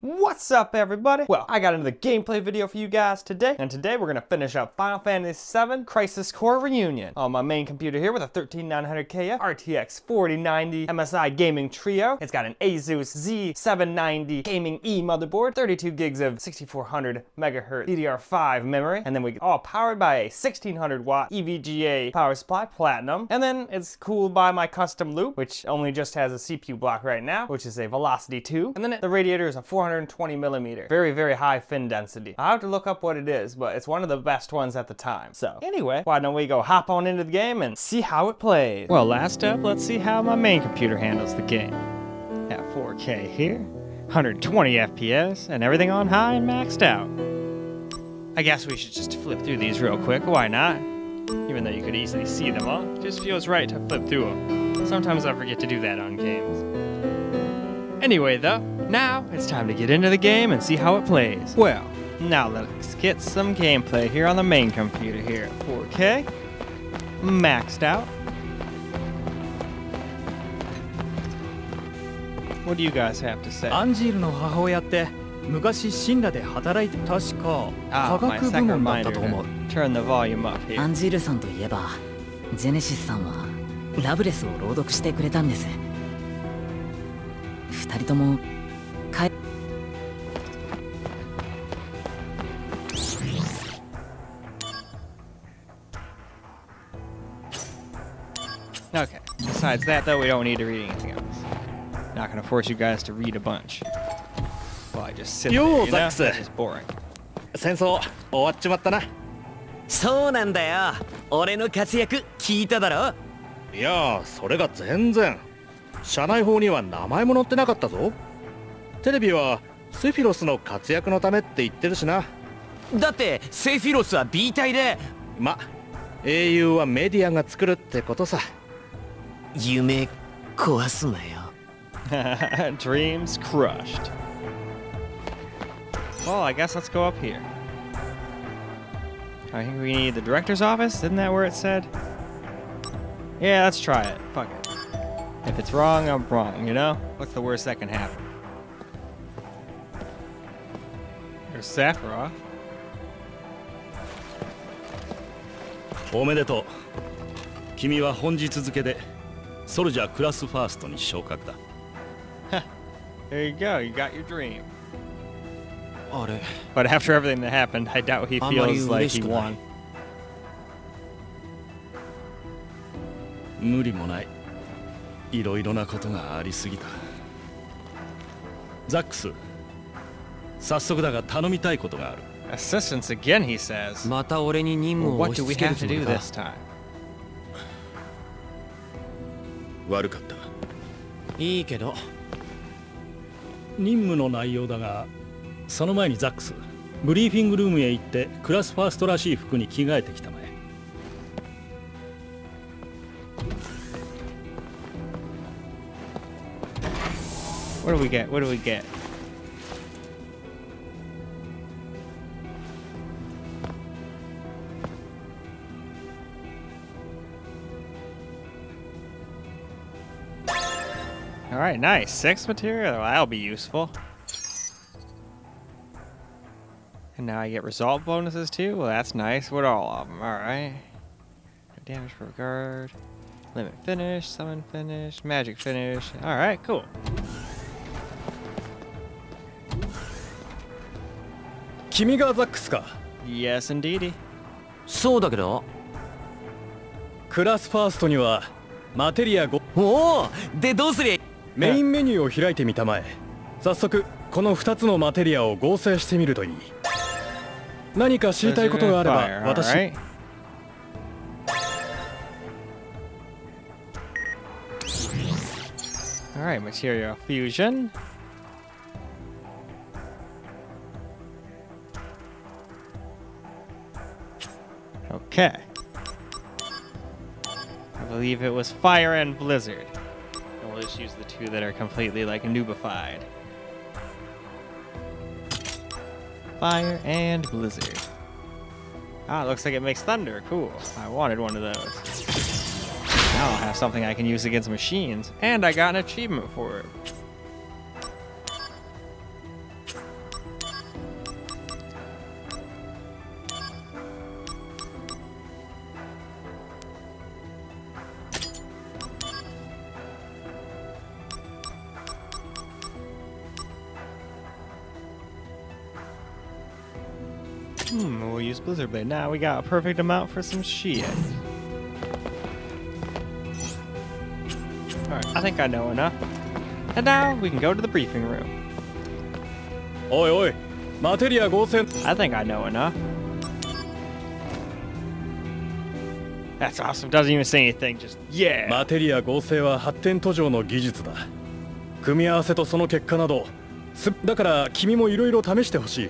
What's up everybody? Well, I got another gameplay video for you guys today, and today we're gonna finish up Final Fantasy VII Crisis Core Reunion on my main computer here with a 13900KF RTX 4090 MSI Gaming Trio. It's got an Asus Z790 Gaming E motherboard, 32 gigs of 6400 megahertz DDR5 memory, and then we get all powered by a 1600 watt EVGA power supply Platinum, and then it's cooled by my custom loop, which only just has a CPU block right now, which is a Velocity 2, and then the radiator is a 400 420 millimeter. Very, very high fin density. I have to look up what it is, but it's one of the best ones at the time. So anyway, why don't we go hop on into the game and see how it plays. Well, last up, let's see how my main computer handles the game. At 4K here, 120 FPS, and everything on high and maxed out. I guess we should just flip through these real quick, why not? Even though you could easily see them all, just feels right to flip through them. Sometimes I forget to do that on games. Anyway though, now it's time to get into the game and see how it plays. Well, now let's get some gameplay here on the main computer here at 4K. Maxed out. What do you guys have to say? アンジールの母親って昔シンラで働いて確か Ah, 科学部門だったと思う turn the volume up ア.ンジールさんといえばジェネシスさんはラブレスを朗読してくれたんです二人ともか Okay. Besides that, though, we don't need to read anything else. Not gonna force you guys to read a bunch. Well, I just sit there, Yo, you know? That's just boring. 戦争終わっちまったなそうなんだよ俺の活躍聞いただろいやーそれが全然社内法には名前も載ってなかったぞテレビはセフィロスの活躍のためって言ってるしなだってセフィロスは B 隊でま英雄はメディアが作るってことさ夢壊すなよ Dreams crushed. Well, I guess let's go up here. I think we need the director's office. Isn't that where it said? Yeah, let's try it. Fuck it. If it's wrong, I'm wrong, you know? What's the worst that can happen? Sephiroth. おめでとう君は本日付でソルジャークラスファーストに昇格だ There you go. You got your dream. あれ But after everything that happened, I doubt he feels like he won. 無理もないいろいろなことがありすぎたザックス早速だが頼みたいことがある Assistance again, he says. また俺に任務を what 押し付けるつもりか?悪かったいいけど任務の内容だがその前にザックスブリーフィングルームへ行ってクラスファーストらしい服に着替えてきたまえ What do we get? What do we get? All right, nice. Six material. Well, that'll be useful. And now I get result bonuses too. Well, that's nice. What are all of them? All right. Damage per guard. Limit finish. Summon finish. Magic finish. All right, cool. 君がザックスか Yes, indeedy. そうだけどクラスファーストにはマテリア5おおでどうすりゃ メインメニューを開いてみたまえ早速この2つのマテリアを合成してみるといい何か知りたいことがあれば私. Alright, material fusion. Okay. I believe it was fire and blizzard. We'll just use the two that are completely like noobified. Fire and blizzard. Ah, it looks like it makes thunder. Cool. I wanted one of those. Now I'll have something I can use against machines. And I got an achievement for it. we'll use Blizzard Blade. Now we got a perfect amount for some shit. Alright, I think I know enough. And now we can go to the briefing room. おいおいマテリア合成 I think I know enough. That's awesome. Doesn't even say anything. Just, yeah. マテリア合成は発展途上の技術だ組み合わせとその結果などすだから君もいろいろ試してほしい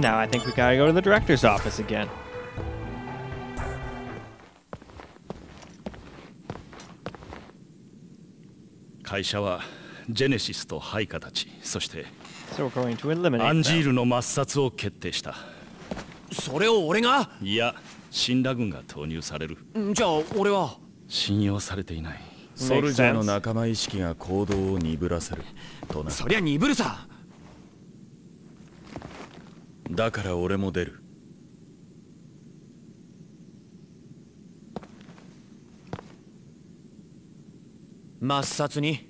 And now I think we gotta go to the director's office again. 会社はジェネシスとハイカたちそして So we're going to eliminate アンジー them. ルの抹殺を決定したそれを俺がいや死んだ軍が投入されるんじゃあ俺は信用されていないソルジャーの仲間意識が行動を鈍らせるとなそりゃ鈍るさだから俺も出る。抹殺に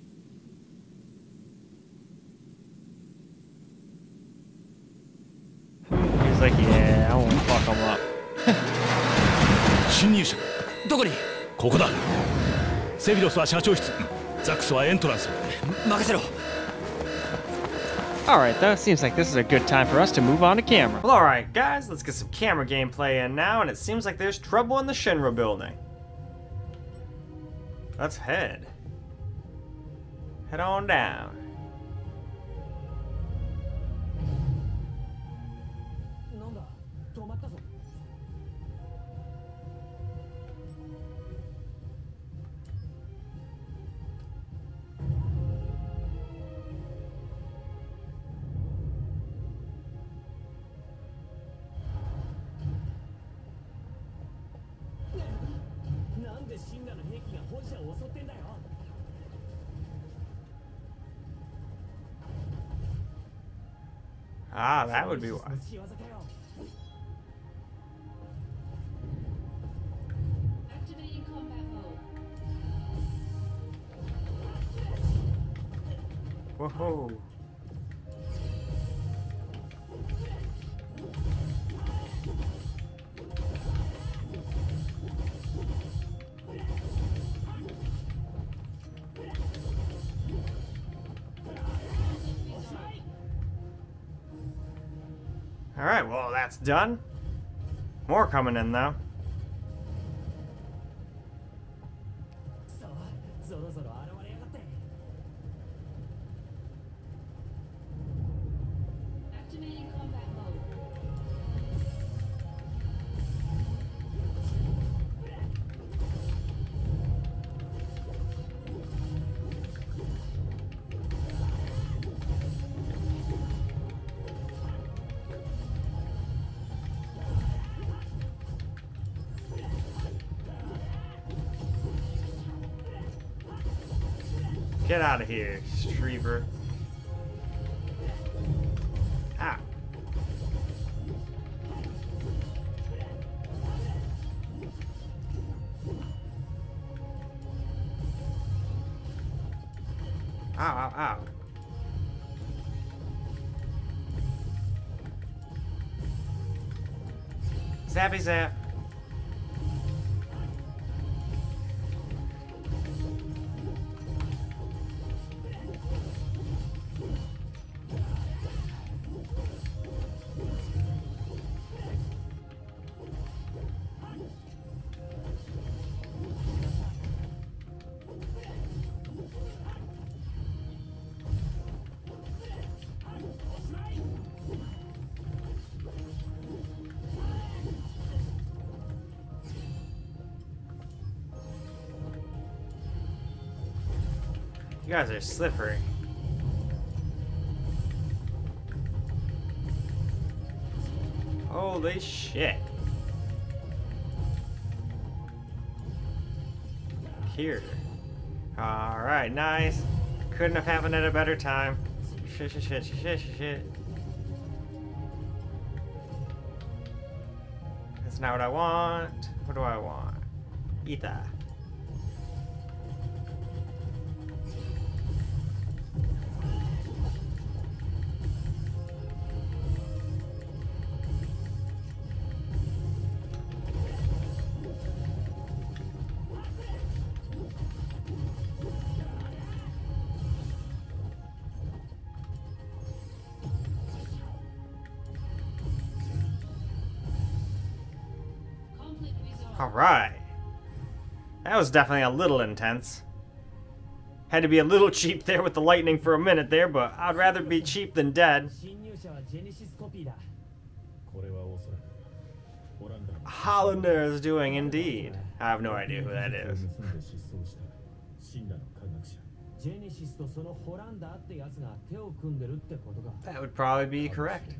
？him up. 侵入者。どこに？ここだ。セフィロスは社長室。ザックスはエントランス。任せろ Alright, though, seems like this is a good time for us to move on to camera. Well, alright, guys, let's get some camera gameplay in now, and it seems like there's trouble in the Shinra building. Let's head. Head on down. Ah, that would be why. Activating combat mode. Whoa. That's done. More coming in, though. Get out of here, Streaver. Ah. Ow, ow, ow. Zappy zap. You guys are slippery. Holy shit. Here. Alright, nice. Couldn't have happened at a better time. Shit, shit, shit, shit, shit, shit. That's not what I want. What do I want? Eat that. Alright. That was definitely a little intense. Had to be a little cheap there with the lightning for a minute there, but I'd rather be cheap than dead. 侵入者はジェネシスコピーだこれはおそらくオランダ Hollander is doing indeed. I have no idea who that is. 盗んで失踪した死んだの科学者ジェネシスとそのホランダーってやつが手を組んでるってことか That would probably be correct.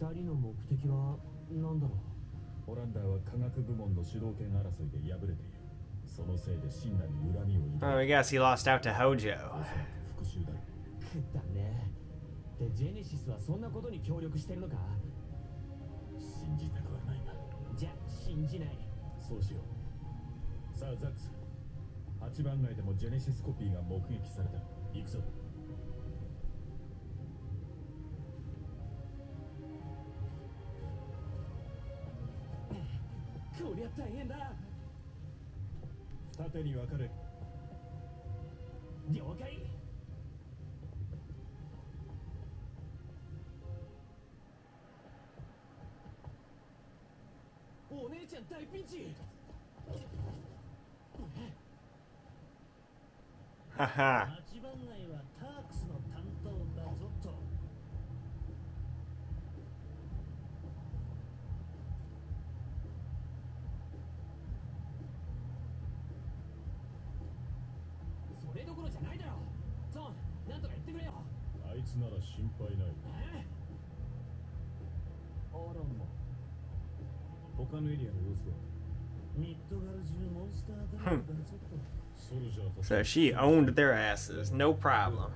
二人の目的は何だろ オランダは科学部門の主導権争いで敗れている。そのせいでシンナに恨みを Oh, 抱 I い guess he lost out to Hojo. 復讐だろううだねでジェネシスはそんなことに協力してるのか？信じたくはないがじゃ信じない。そうしよう。さあザックス。8番街でもジェネシスコピーが目撃された。行くぞ大変だ。二手に分かれ。了解。お姉ちゃん大ピンチ。Haha. 8番街は心配ないえあらま他のエリアの様子はミッドガル中モンスターだらけだぞとソルジャーと So she owned their asses, no problem.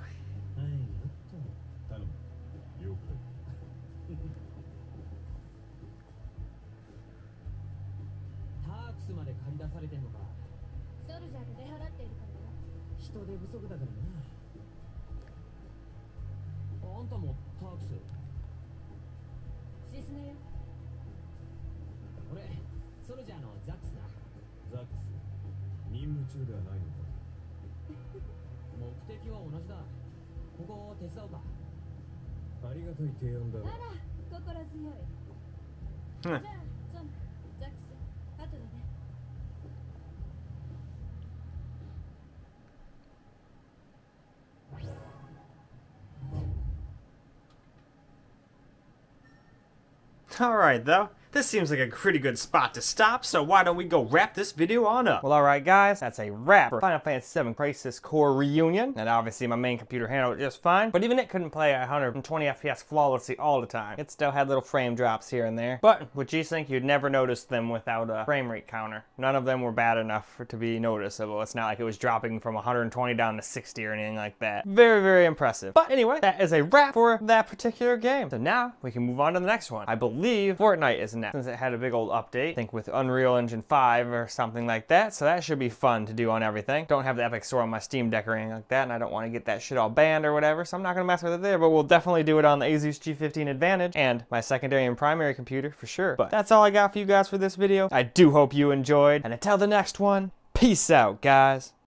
ソルジャーのザックスなザックス任務中ではないのか 目的は同じだ。ここを手伝おうか。ありがたい提案だあら心強い。じゃあゾンザックス後でね。Alright, though. This seems like a pretty good spot to stop, so why don't we go wrap this video on up? Well, alright guys, that's a wrap for Final Fantasy VII Crisis Core Reunion. And obviously my main computer handled it just fine, but even it couldn't play at 120 FPS flawlessly all the time. It still had little frame drops here and there. But with G-Sync, you'd never notice them without a frame rate counter. None of them were bad enough to be noticeable. It's not like it was dropping from 120 down to 60 or anything like that. Very, very impressive. But anyway, that is a wrap for that particular game. So now we can move on to the next one. I believe Fortnite is next, since it had a big old update. I think with Unreal Engine 5 or something like that. So that should be fun to do on everything. Don't have the Epic Store on my Steam Deck or anything like that, and I don't want to get that shit all banned or whatever, so I'm not going to mess with it there, but we'll definitely do it on the Asus G15 Advantage and my secondary and primary computer for sure. But that's all I got for you guys for this video. I do hope you enjoyed, and until the next one, peace out, guys.